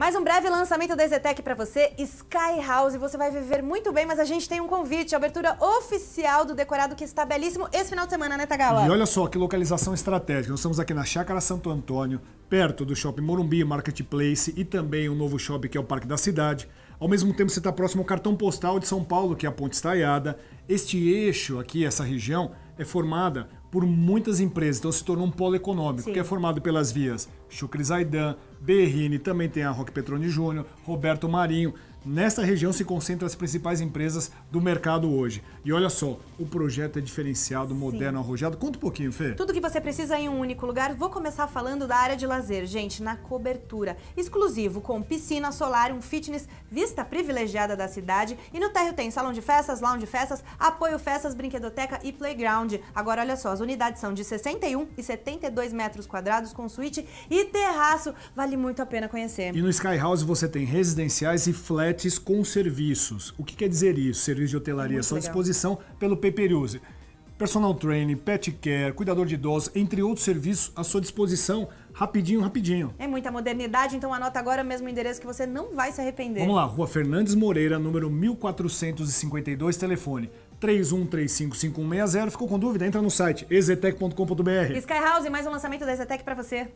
Mais um breve lançamento da Zetec para você, Sky House. Você vai viver muito bem, mas a gente tem um convite, abertura oficial do decorado que está belíssimo esse final de semana, né, Tagala? E olha só que localização estratégica. Nós estamos aqui na Chácara Santo Antônio, perto do Shopping Morumbi Marketplace e também o novo shopping que é o Parque da Cidade. Ao mesmo tempo, você está próximo ao cartão postal de São Paulo, que é a Ponte Estaiada. Este eixo aqui, essa região, é formada por muitas empresas, então se tornou um polo econômico, Sim. que é formado pelas vias Chucre Zaidan, Berrini, também tem a Roque Petroni Júnior, Roberto Marinho. Nessa região se concentram as principais empresas do mercado hoje. E olha só, o projeto é diferenciado, moderno, Sim. arrojado. Conta um pouquinho, Fê. Tudo que você precisa em um único lugar. Vou começar falando da área de lazer, gente, na cobertura. Exclusivo, com piscina, solar, um fitness, vista privilegiada da cidade. E no térreo tem salão de festas, lounge de festas, apoio festas, brinquedoteca e playground. Agora, olha só, as unidades são de 61 e 72 metros quadrados, com suíte e terraço. Vale muito a pena conhecer. E no Sky House você tem residenciais e flat flats com serviços. O que quer dizer isso? Serviço de hotelaria à sua disposição pelo Peperiuse. Personal training, pet care, cuidador de idosos, entre outros serviços à sua disposição, rapidinho, rapidinho. É muita modernidade, então anota agora mesmo o endereço que você não vai se arrepender. Vamos lá, Rua Fernandes Moreira, número 1452, telefone 31355160. Ficou com dúvida? Entra no site exetec.com.br. Sky House, mais um lançamento da Exetec para você.